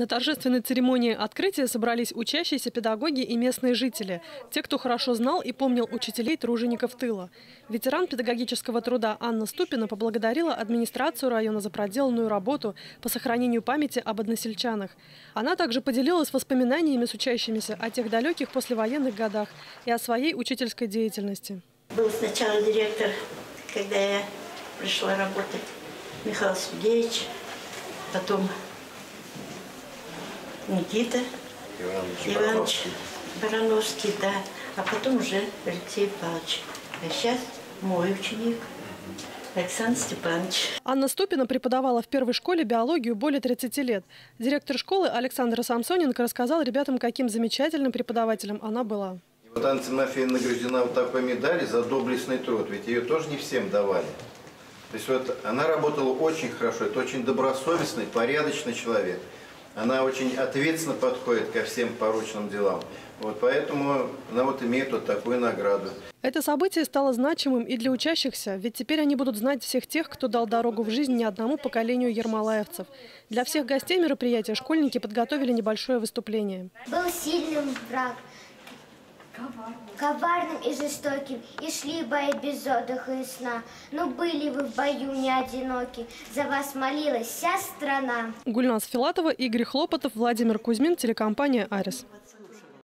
На торжественной церемонии открытия собрались учащиеся педагоги и местные жители. Те, кто хорошо знал и помнил учителей тружеников тыла. Ветеран педагогического труда Анна Ступина поблагодарила администрацию района за проделанную работу по сохранению памяти об односельчанах. Она также поделилась воспоминаниями с учащимися о тех далеких послевоенных годах и о своей учительской деятельности. Был сначала директор, когда я пришла работать, Михаил Сергеевич, потом Никита Иванович Иванович Барановский. Барановский, да, а потом уже Алексей Павлович. А сейчас мой ученик Александр Степанович. Анна Ступина преподавала в первой школе биологию более 30 лет. Директор школы Александр Самсоненко рассказал ребятам, каким замечательным преподавателем она была. И Вот Анна Тимофеевна награждена вот такой медалью за доблестный труд, ведь ее тоже не всем давали. То есть вот она работала очень хорошо, это очень добросовестный, порядочный человек. Она очень ответственно подходит ко всем порученным делам. Вот поэтому она вот имеет вот такую награду. Это событие стало значимым и для учащихся, ведь теперь они будут знать всех тех, кто дал дорогу в жизнь не одному поколению ермолаевцев. Для всех гостей мероприятия школьники подготовили небольшое выступление. Был сильным враг, коварным и жестоким, и шли бои без отдыха и сна. Но были вы в бою не одиноки, за вас молилась вся страна. Гульнас Филатова, Игорь Хлопотов, Владимир Кузьмин, телекомпания «Арис».